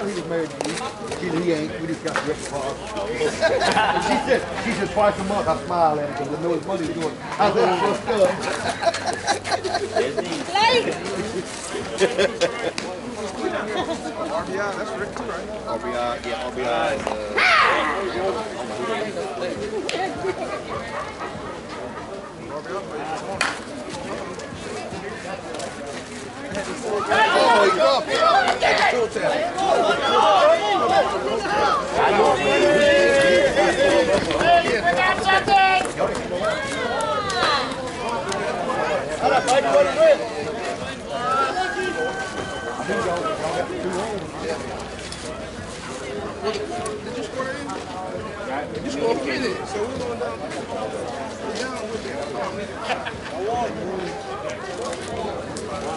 know he was married to you. She said, he ain't. We just got ripped apart. she said, she said twice a month I smile at him because I know his money's going. I said, what's up? Late. RBI, that's Rick too, right? RBI, yeah, RBI is, uh, RBI played this morning. Oh, he's up. That's a tool test. You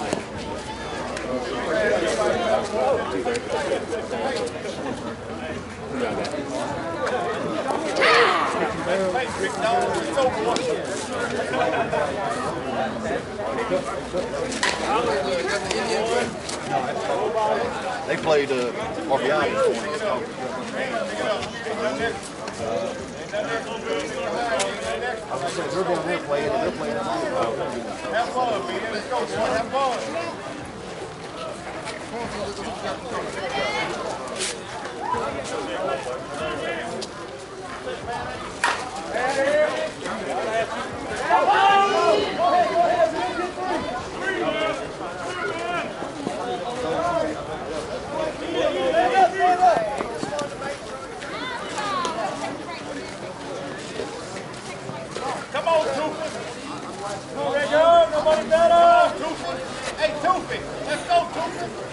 They played, uh, RBI this morning. Nobody better. Hey, Toofy. Let's go, Toofy.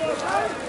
Vai!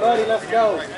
Buddy, let's go.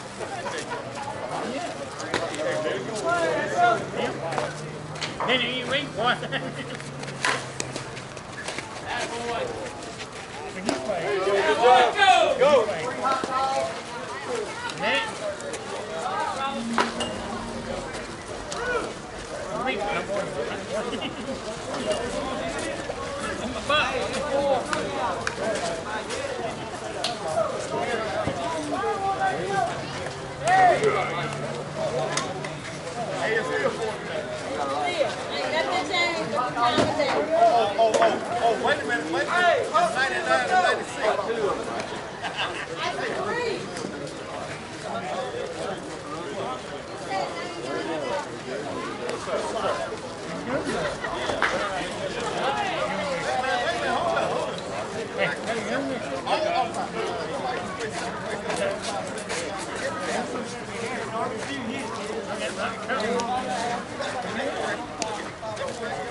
Yep. You wait! Go. Minute. Wait, no more. Ain't Oh, oh, oh, oh, wait a minute, wait a minute. It's 99 and 96. I agree. You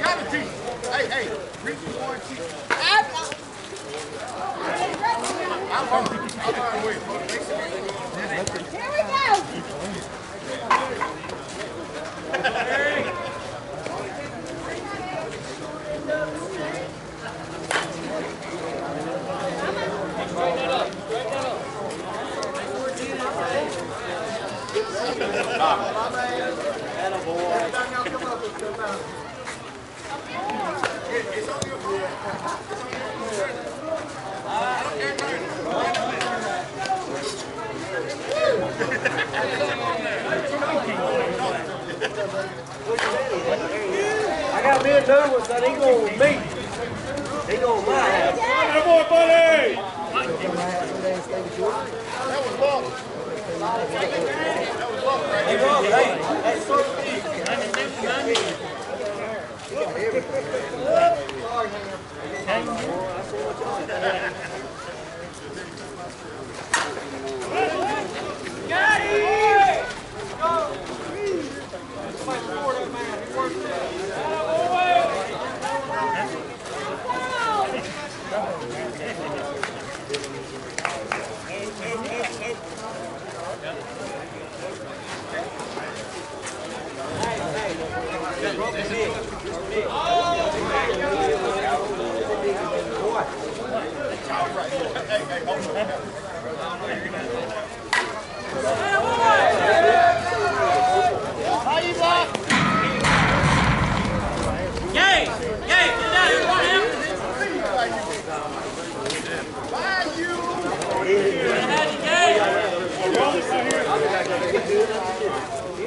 gotta teach. Hey, hey, reach for one, teach. I'm hungry. I'm hungry. Here we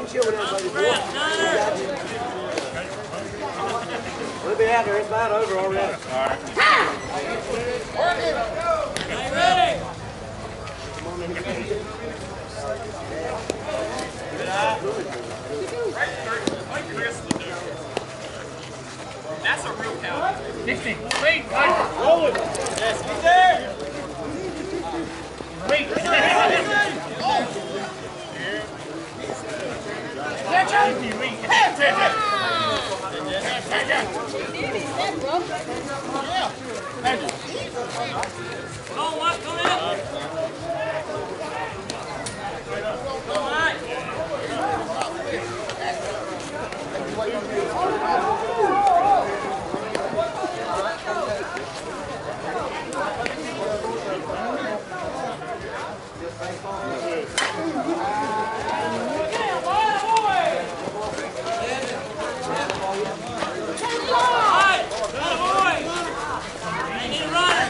Connor! We'll be out there. It's about over already. Are you ready? That's a real count. 16. Wait, wait. Roll it. Yes, he's there. Wait. On, what? Come in. All right. Yeah, boy, boy. All right, boy. I need a runner.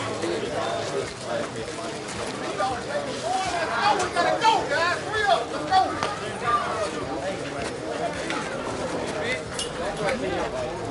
Hurry up. Let's go.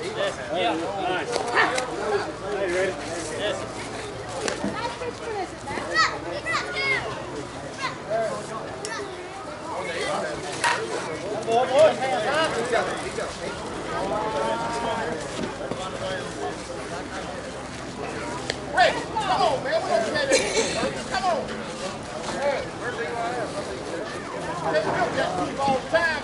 Rick, come on, man. We don't that. Come on. Let's go, just keep all the time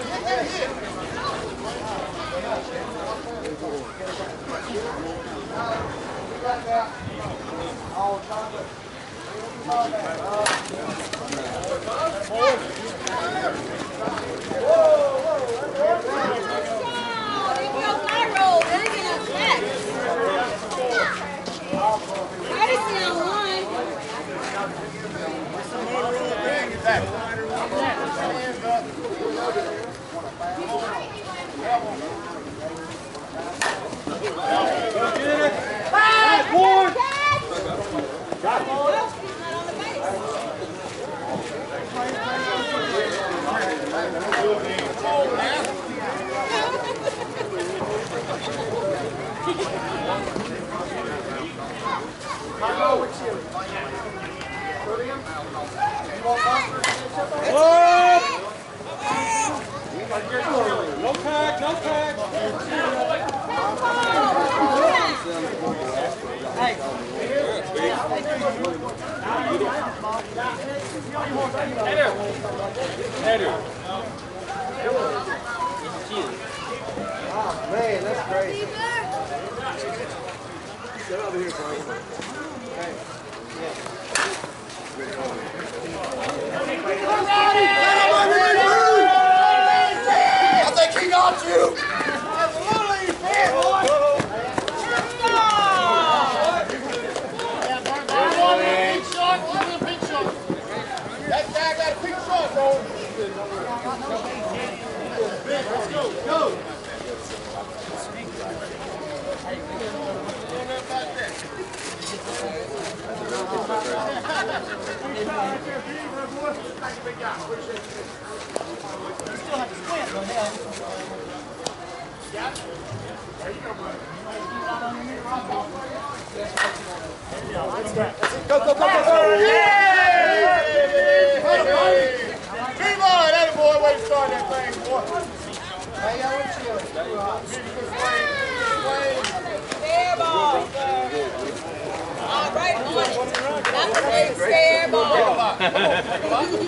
All right, on. That's a big fair ball.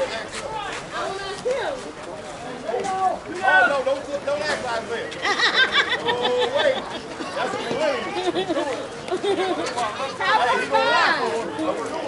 Oh, don't, don't act like that. oh, wait. That's a queen. How about that?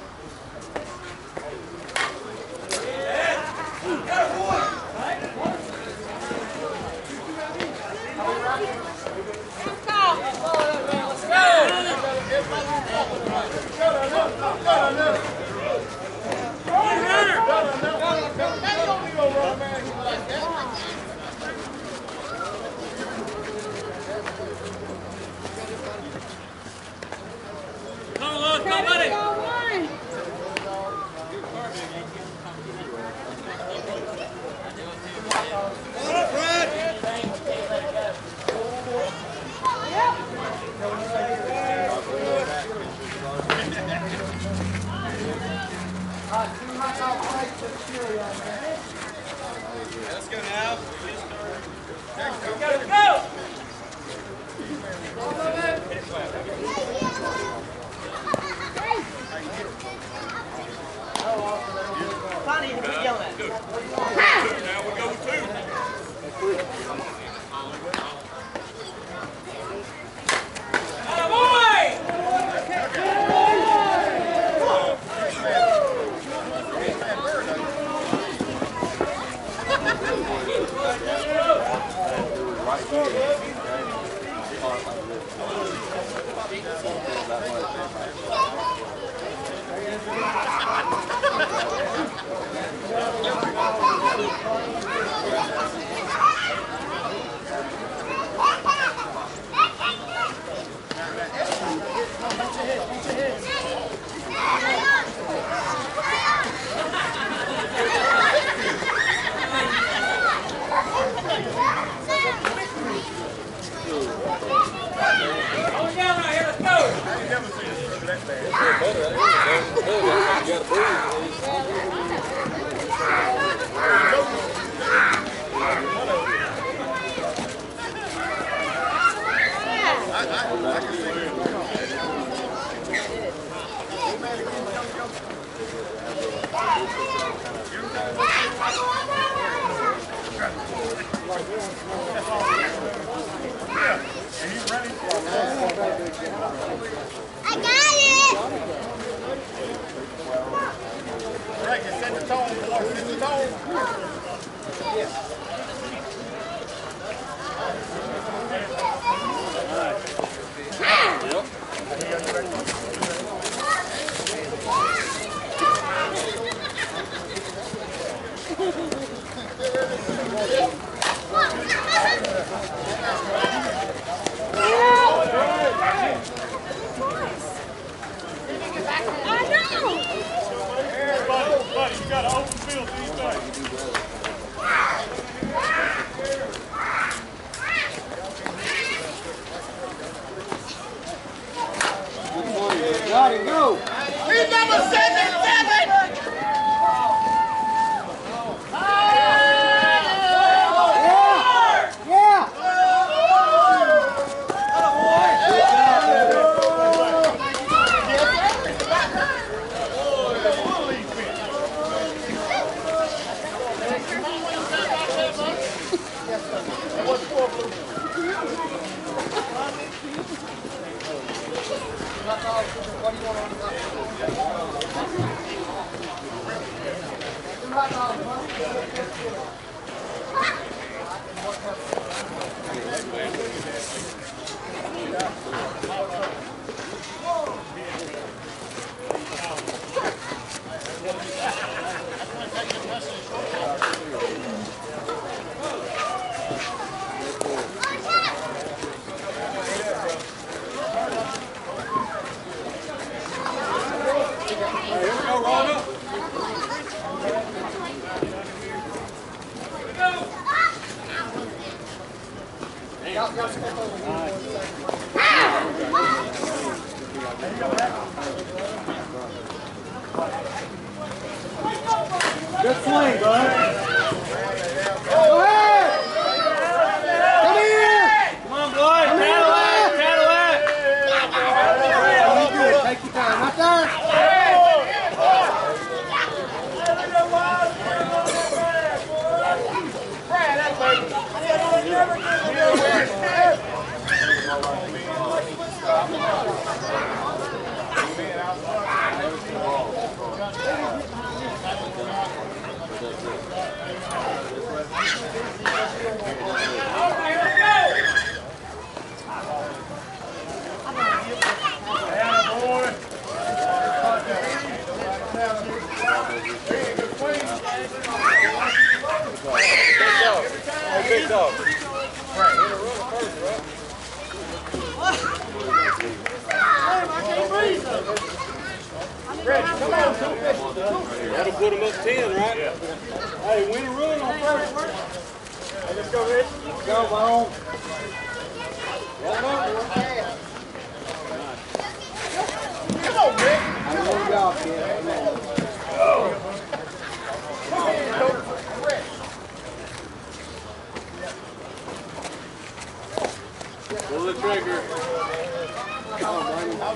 I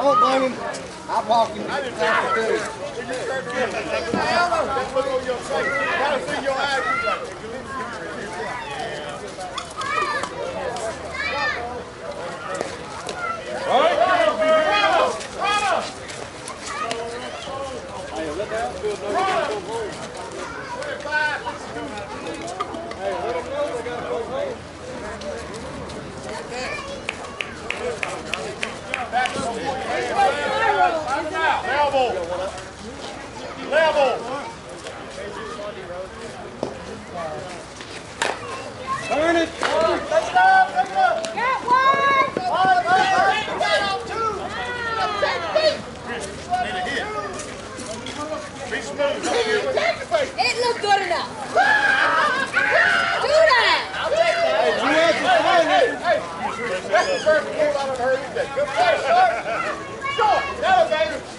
don't blame him. I walk him. I didn't have to do. Face. Gotta eyes. Level. Level. Turn it. Got with your face. It looked good enough. Do that. Hey, hey, hey. That's the first game I've heard you say. Good play, son. Go. Elevator.